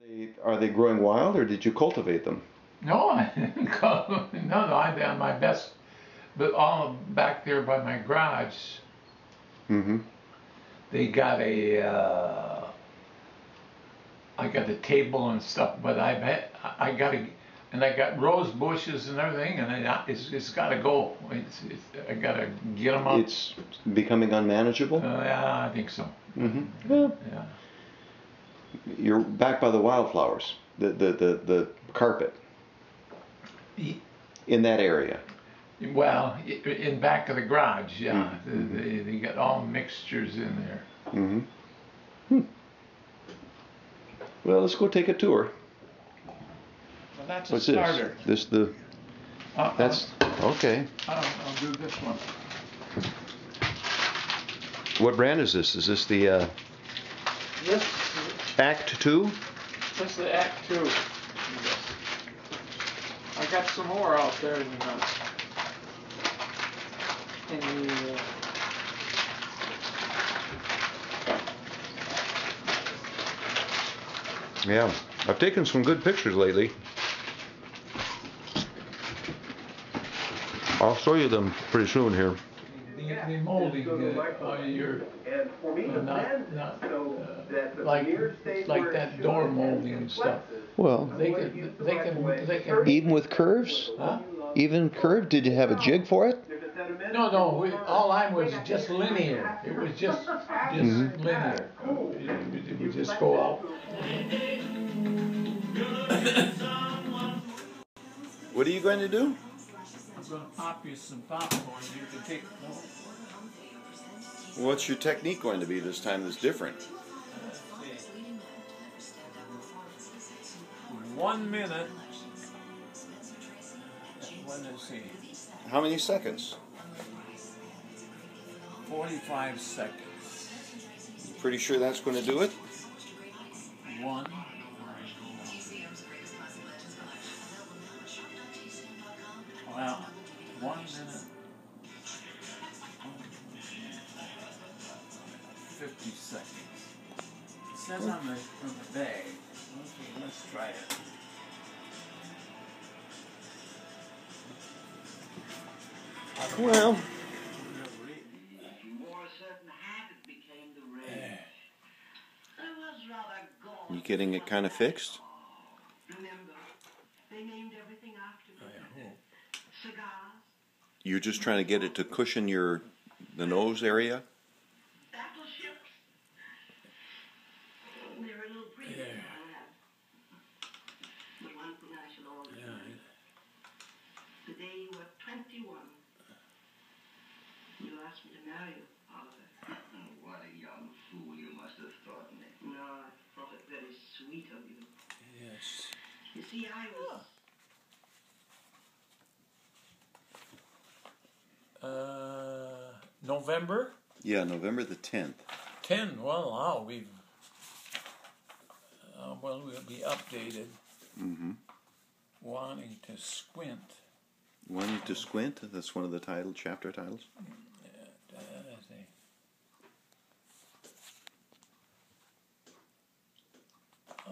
They, are they growing wild or did you cultivate them? No, I didn't. No, no, I did my best. But all back there by my garage, Mm-hmm. they got a. Uh, I got a table and stuff, but I've had, I got a, and I got rose bushes and everything, and I, it's, it's got to go. It's, it's, I got to get them up. It's becoming unmanageable. uh, yeah, I think so. mm-hmm. Yeah. Yeah. You're back by the wildflowers, the the the, the carpet in that area. Well, in back of the garage, yeah, Mhm. they, they, they got all mixtures in there. Mm-hmm. Hmm. Well, let's go take a tour. Well, that's What's a starter. this? This the I'll, that's okay. I'll, I'll do this one. What brand is this? Is this the uh, This, Act Two? this is the Act Two. I got some more out there in the, in the, uh, Yeah, I've taken some good pictures lately. I'll show you them pretty soon here. the, the molding uh, on your, And for me, the not, plan, not, so uh, that the like, veneers stay like where it that should door and molding and stuff. flexes. Well, They can, they can, they can. even with curves, Huh? even curved, did you have a jig for it? If a minute, No, no, we, all I was just linear. It was just, just Mhm. linear. It, it would just go out. What are you going to do? I'm gonna pop you some popcorn. You can take What's your technique going to be this time that's different? one minute. How many seconds? Forty-five seconds. Pretty sure that's going to do it? One. Well, one minute. Fifty seconds. It says on the on the bag. Okay, let's try it. Well, wore a certain hat, it became the rage. It was rather gaunt. you getting it kind of fixed? Remember, they named everything after oh, me. Cigars, You're just trying to get it to cushion your the nose area? battleships. They're a little pretty, Yeah. I have. But one thing I shall always remember. The day you were 21, you asked me to marry you, Oliver. what a young fool you must have thought me. No, I thought it very sweet of you. Yes. You see, I was. Uh, November Yeah, November the 10th. 10. Well, now we've. Uh, well, we'll be updated. Mm-hmm. Wanting to squint. Wanting to squint? That's one of the title chapter titles. Uh, let's see.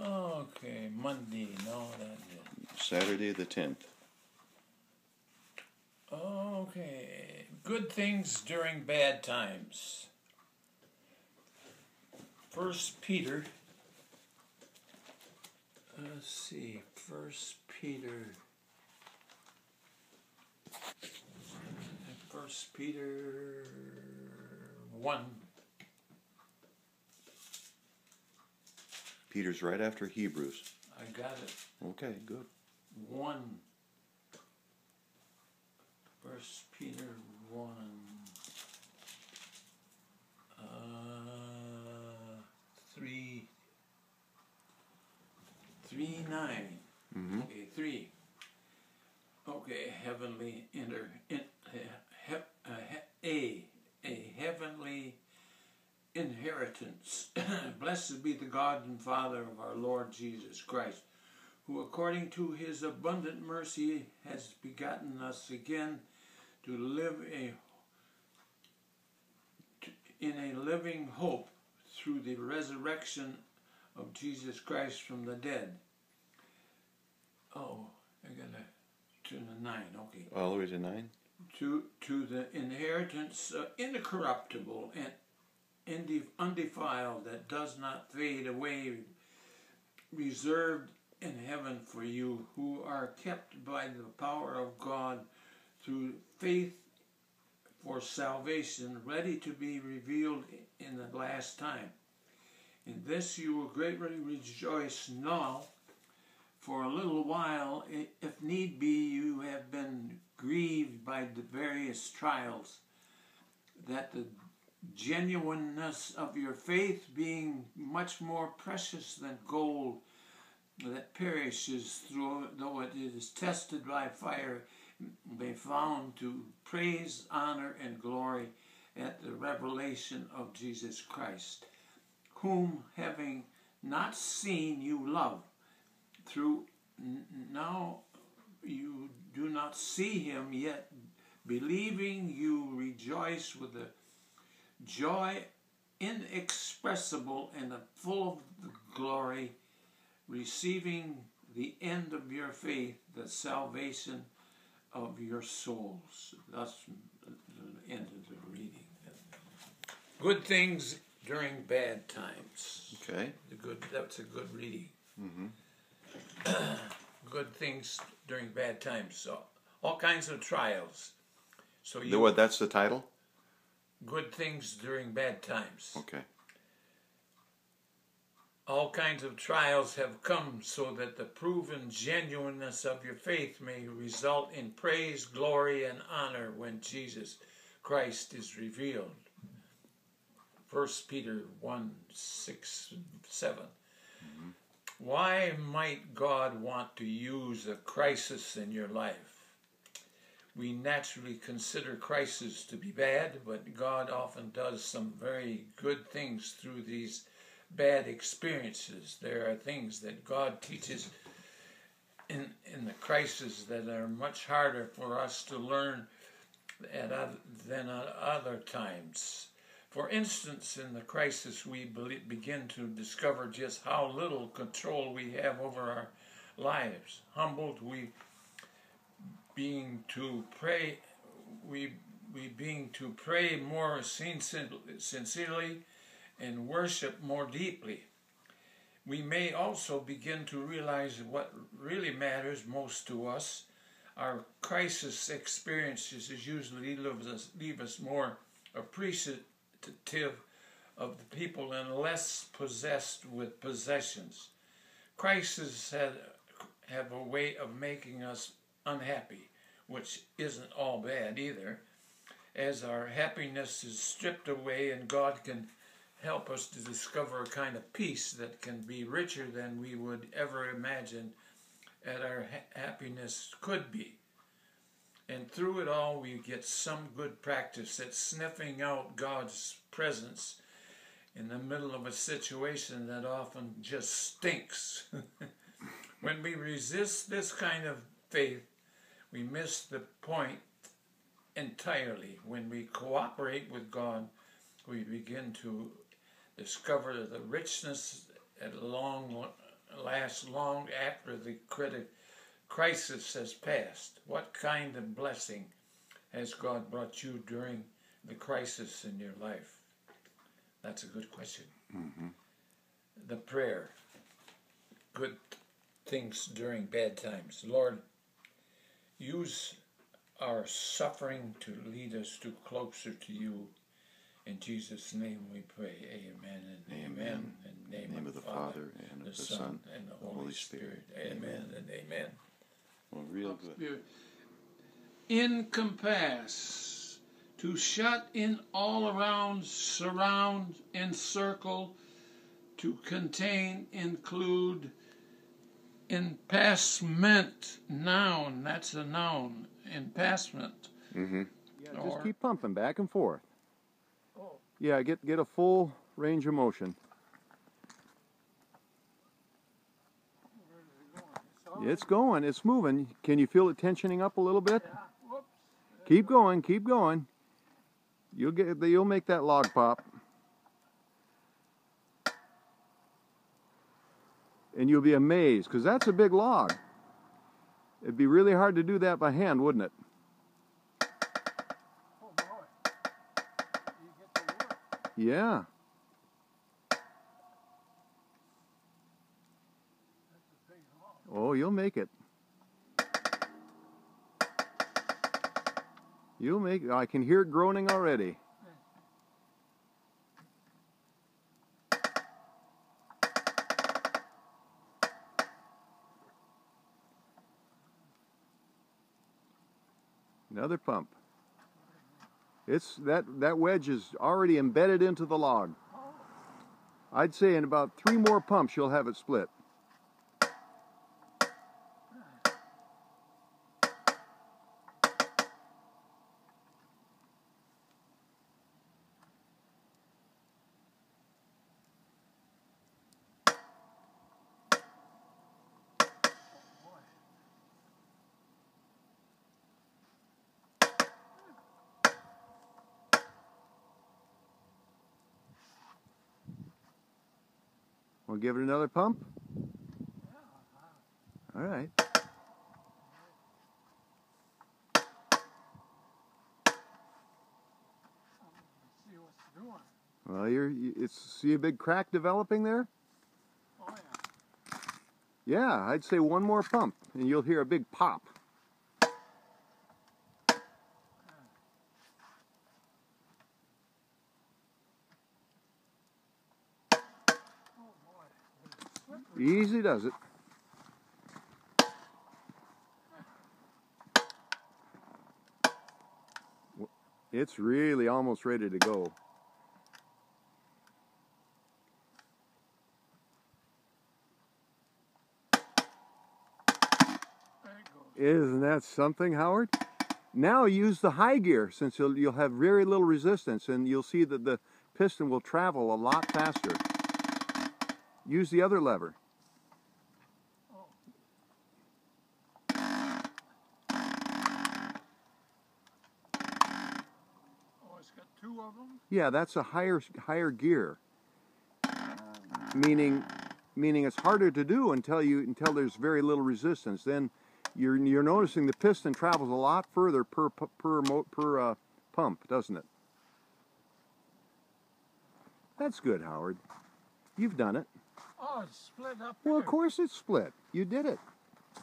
Okay, Monday. No, that's. Saturday the 10th. Okay, good things during bad times. First Peter. Let's see. First Peter. First Peter one. Peter's right after Hebrews. I got it. Okay, good. One. First Peter one. Uh, three. Three nine. Mm-hmm. Okay, three. Okay, heavenly inter in, he, uh, he, a a heavenly inheritance. Blessed be the God and Father of our Lord Jesus Christ, who according to his abundant mercy has begotten us again to live a in a living hope through the resurrection of Jesus Christ from the dead. Oh, I gotta to the nine. Okay, All the way to nine? to to the inheritance uh, incorruptible and undefiled that does not fade away, reserved in heaven for you who are kept by the power of God through faith for salvation, ready to be revealed in the last time. In this you will greatly rejoice now. For a little while, if need be, you have been grieved by the various trials, that the genuineness of your faith, being much more precious than gold that perishes, through, though it is tested by fire, may found to praise, honor, and glory at the revelation of Jesus Christ, whom having not seen you love. Through now you do not see him yet, believing you rejoice with a joy inexpressible and full of glory, receiving the end of your faith, the salvation of your souls. That's the end of the reading. Good things during bad times. Okay. The good. That's a good reading. Mm-hmm. good things during bad times. So all kinds of trials. So The, you what, that's the title? Good things during bad times. Okay. All kinds of trials have come so that the proven genuineness of your faith may result in praise, glory, and honor when Jesus Christ is revealed. 1 Peter 1 6 7. Mm-hmm. Why might God want to use a crisis in your life? We naturally consider crises to be bad, but God often does some very good things through these bad experiences. There are things that God teaches in in the crisis that are much harder for us to learn at oth- than at other times. For instance, in the crisis, we begin to discover just how little control we have over our lives. Humbled, we being to pray, we we being to pray more sincerely and worship more deeply. We may also begin to realize what really matters most to us. Our crisis experiences usually leave us, leave us more appreciative of the people and less possessed with possessions. Crises have, have a way of making us unhappy, which isn't all bad either, as our happiness is stripped away and God can help us to discover a kind of peace that can be richer than we would ever imagine that our ha- happiness could be. And through it all, we get some good practice at sniffing out God's presence in the middle of a situation that often just stinks. when we resist this kind of faith, we miss the point entirely. When we cooperate with God, we begin to discover the richness at long last long after the crisis has passed. What kind of blessing has God brought you during the crisis in your life? That's a good question. Mm-hmm. The prayer. Good things during bad times. Lord, use our suffering to lead us to closer to you. In Jesus' name we pray. Amen and amen. Amen. In the name, name of the Father, and the Son, and the Holy, Spirit. Amen and amen. Well, real good. Spirit. Encompass, to shut in all around, surround, encircle, to contain, include, impassment, noun, that's a noun, impassment. Mm-hmm. Yeah, Or- just keep pumping back and forth. Yeah, get get a full range of motion. It's going, it's moving. Can you feel it tensioning up a little bit? Keep going, keep going. You'll get you'll make that log pop. And you'll be amazed because that's a big log. It'd be really hard to do that by hand, wouldn't it? Oh. Yeah. Oh, you'll make it. You'll make. I can hear it groaning already. Another pump. It's that that wedge is already embedded into the log. I'd say in about three more pumps you'll have it split. We'll give it another pump. All right. See. Well, you're you, it's see a big crack developing there. Oh yeah. Yeah, I'd say one more pump, and you'll hear a big pop. Easy does it. It's really almost ready to go. Isn't that something, Howard? Now use the high gear since you'll, you'll have very little resistance and you'll see that the piston will travel a lot faster. Use the other lever. Oh. Oh, it's got two of them. Yeah, that's a higher higher gear. Meaning meaning it's harder to do until you until there's very little resistance. Then you're you're noticing the piston travels a lot further per per per uh, pump, doesn't it? That's good, Howard. You've done it. Oh, it's split up. Well, of course it's split. You did it.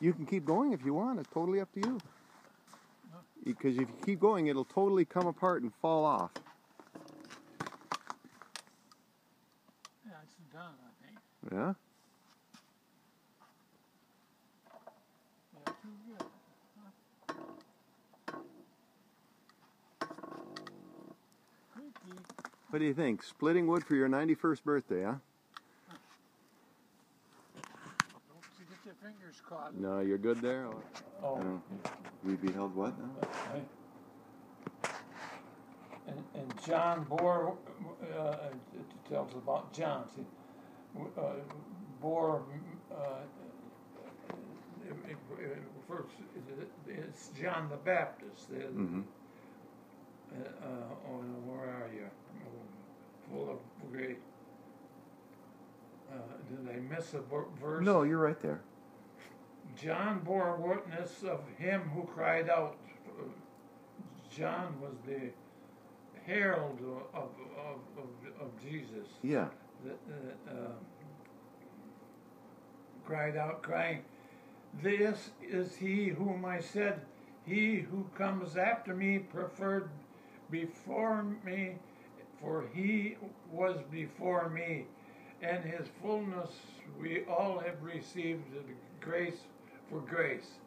You can keep going if you want. It's totally up to you. Because if you keep going, it'll totally come apart and fall off. Yeah, it's done. I think. Yeah. Yeah, too good. Creaky. What do you think? Splitting wood for your 91st birthday, huh? Don't you get your fingers caught. No, you're good there. Oh, No. We beheld what now? and, and John bore uh, tells about John. Uh, bore, uh, it, it, it refers, it's John the Baptist. Mm-hmm. uh, uh, oh, where are you? Full of great. Uh, did I miss a verse? No, you're right there. John bore witness of him who cried out. Uh, John was the herald of, of, of, of Jesus Yeah. Uh, cried out, crying, This is he whom I said, He who comes after me preferred before me, for he was before me. And his fullness we all have received grace for grace.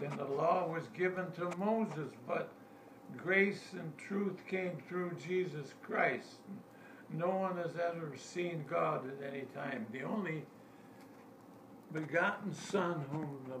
Then the law was given to Moses, but grace and truth came through Jesus Christ. No one has ever seen God at any time. The only begotten Son, whom the